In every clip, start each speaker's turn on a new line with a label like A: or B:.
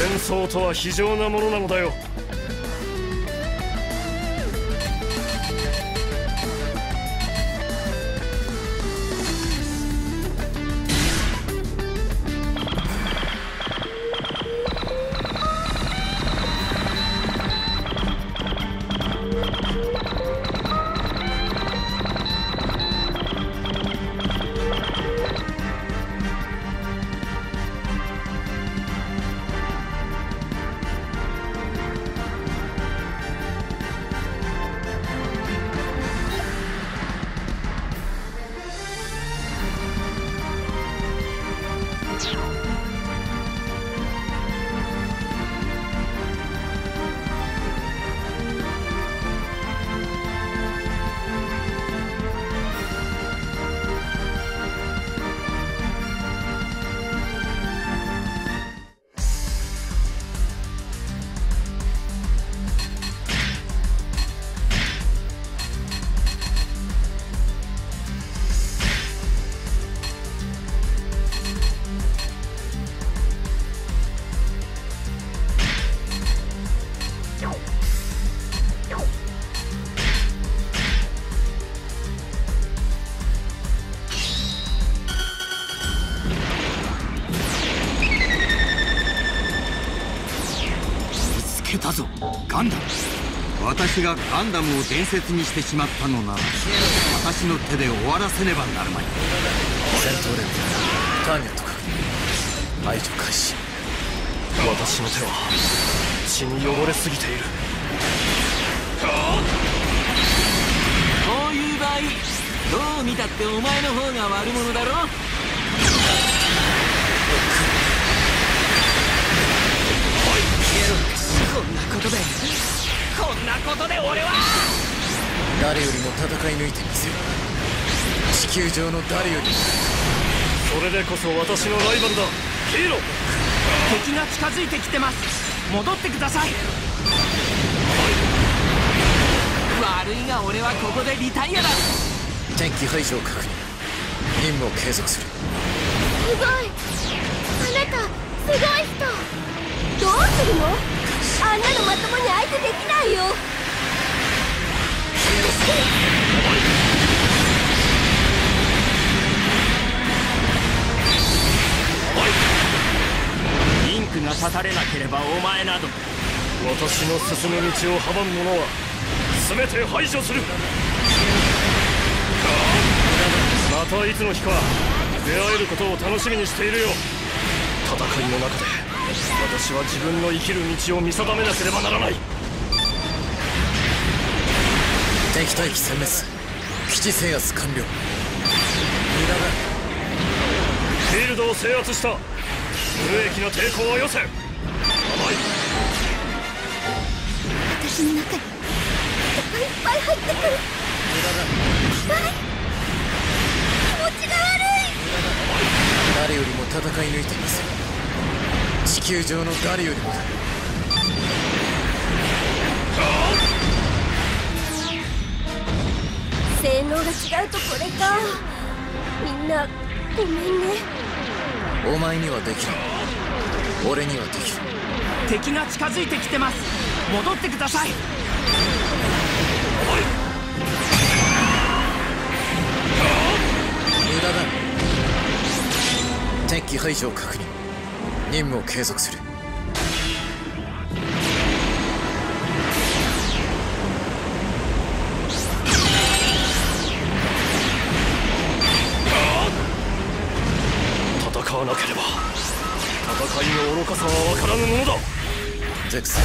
A: 戦争とは非常なものなのだよ。
B: ガンダム。私がガンダムを伝説にしてしまったのなら私の手で終わらせねばなるまい。
C: 戦闘連ターゲット確認。排除開始。
A: 私の手は血に汚れすぎている。
D: こういう場合どう見たってお前の方が悪者だろ俺は
C: 誰よりも戦い抜いてみせる。地球上の誰よりも。
A: それでこそ私のライバルだ。ヒーロー。
D: 敵が近づいてきてます。戻ってください。悪いが俺はここでリタイアだ。
C: 天気排除を確認。任務を継続する。
E: すごい。あなたすごい人。どうするの？あんなのまともに相手できないよ
D: リンクが立たれなければお前など。
A: 私の進む道を阻む者は全て排除する。またいつの日か出会えることを楽しみにしているよ。戦いの中で私は自分の生きる道を見定めなければならない。
C: 敵対機殲滅基地制圧完了無駄だ
A: フィールドを制圧した無益な抵抗はよせ甘い
E: 私の中に人がいっぱい入ってくる
C: 無駄だ
E: はい気持ちが悪い
C: 誰よりも戦い抜いてみせる地球上の誰よりもだ
E: 違うとこれか。みんなごめんね。
C: お前にはできる。俺にはできる。
D: 敵が近づいてきてます。戻ってください。
C: 無駄だ。天気排除を確認。任務を継続する。
A: なければ戦いの愚かさは分からぬものだ。
C: ゼクス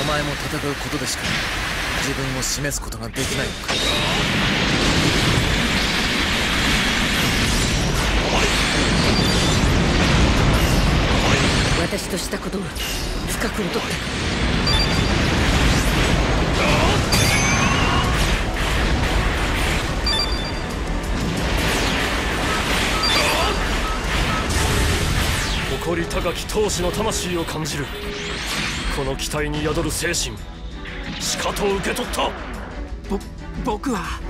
C: お前も戦うことでしか自分を示すことができないのか。
F: 私としたことを深く劣って
A: 誇り高き闘志の魂を感じる。この期待に宿る精神しかと受け取った。
D: ぼ僕は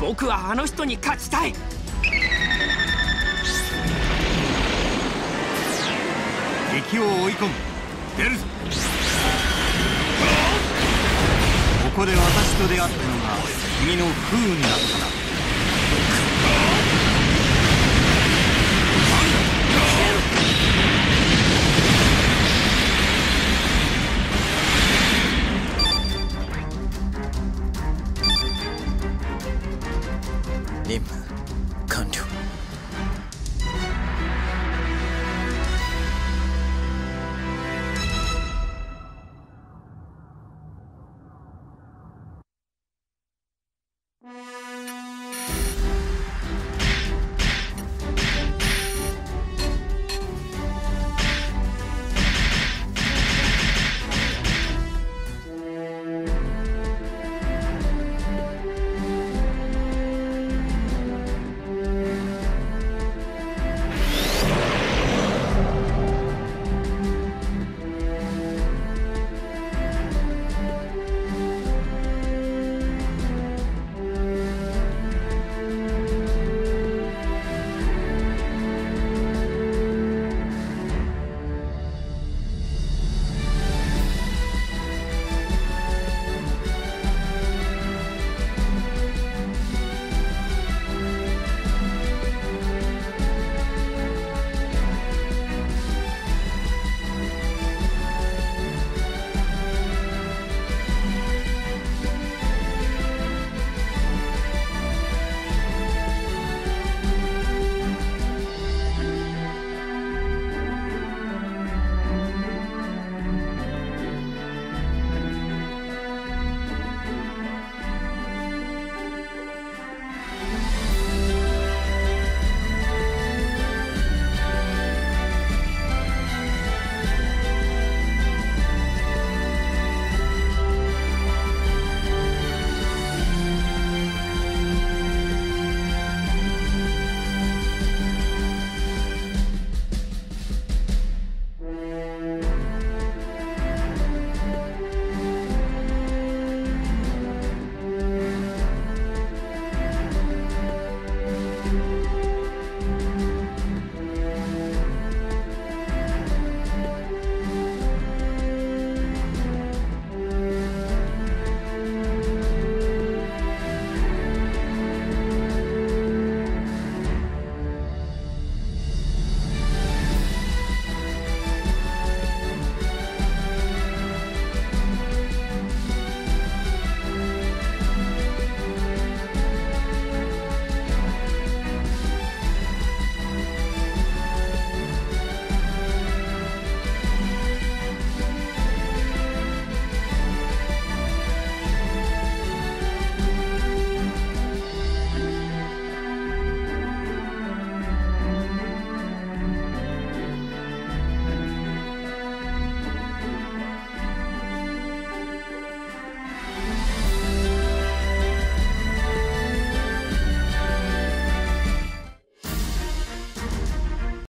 D: 僕はあの人に勝ちたい。
B: 敵を追い込む。出るぞ。ここで私と出会ったのが君の不運だった。な
C: 任務完了。